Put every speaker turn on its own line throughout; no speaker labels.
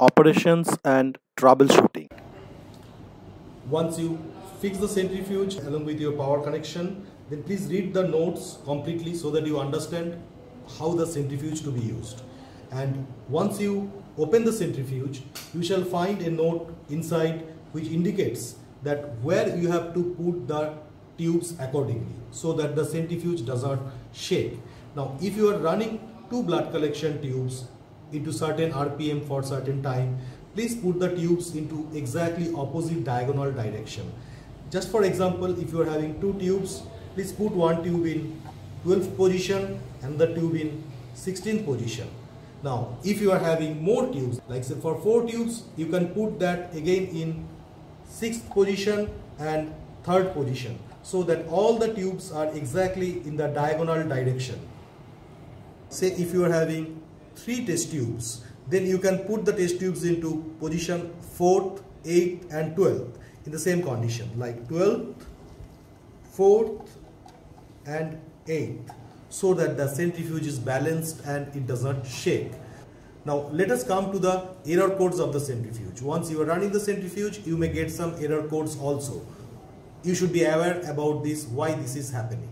operations and troubleshooting.
Once you fix the centrifuge along with your power connection, then please read the notes completely so that you understand how the centrifuge to be used. And once you open the centrifuge, you shall find a note inside which indicates that where you have to put the tubes accordingly so that the centrifuge does not shake. Now if you are running two blood collection tubes into certain RPM for certain time, please put the tubes into exactly opposite diagonal direction. Just for example, if you are having two tubes, please put one tube in 12th position and the tube in 16th position. Now, if you are having more tubes, like say for four tubes, you can put that again in 6th position and 3rd position so that all the tubes are exactly in the diagonal direction. Say if you are having three test tubes, then you can put the test tubes into position 4th, 8th and 12th in the same condition like 12th, 4th and 8th so that the centrifuge is balanced and it does not shake. Now let us come to the error codes of the centrifuge. Once you are running the centrifuge, you may get some error codes also. You should be aware about this, why this is happening.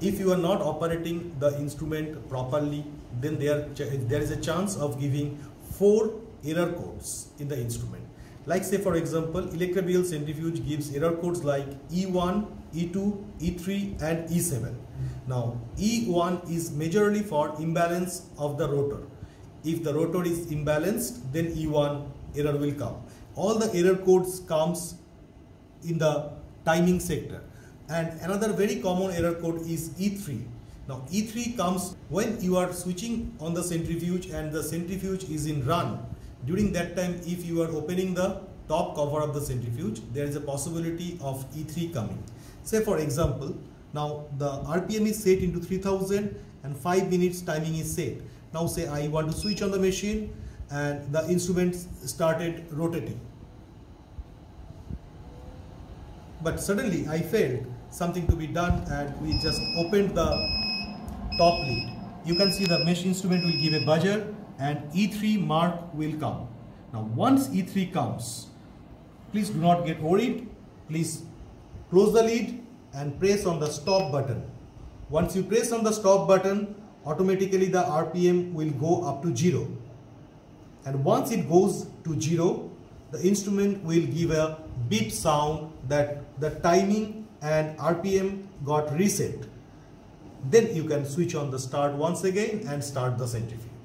If you are not operating the instrument properly, then there, there is a chance of giving four error codes in the instrument. Like say for example, Electra BL centrifuge gives error codes like E1, E2, E3 and E7. Now E1 is majorly for imbalance of the rotor. If the rotor is imbalanced, then E1 error will come. All the error codes comes in the timing sector. And another very common error code is E3. Now E3 comes when you are switching on the centrifuge and the centrifuge is in run. During that time, if you are opening the top cover of the centrifuge, there is a possibility of E3 coming. Say for example, now the RPM is set into 3000 and 5 minutes timing is set. Now say I want to switch on the machine and the instrument started rotating. But suddenly I felt something to be done and we just opened the top lid. You can see the mesh instrument will give a buzzer and E3 mark will come. Now once E3 comes, please do not get worried. Please Close the lid and press on the stop button. Once you press on the stop button, automatically the RPM will go up to 0. And once it goes to 0, the instrument will give a beep sound that the timing and RPM got reset. Then you can switch on the start once again and start the centrifuge.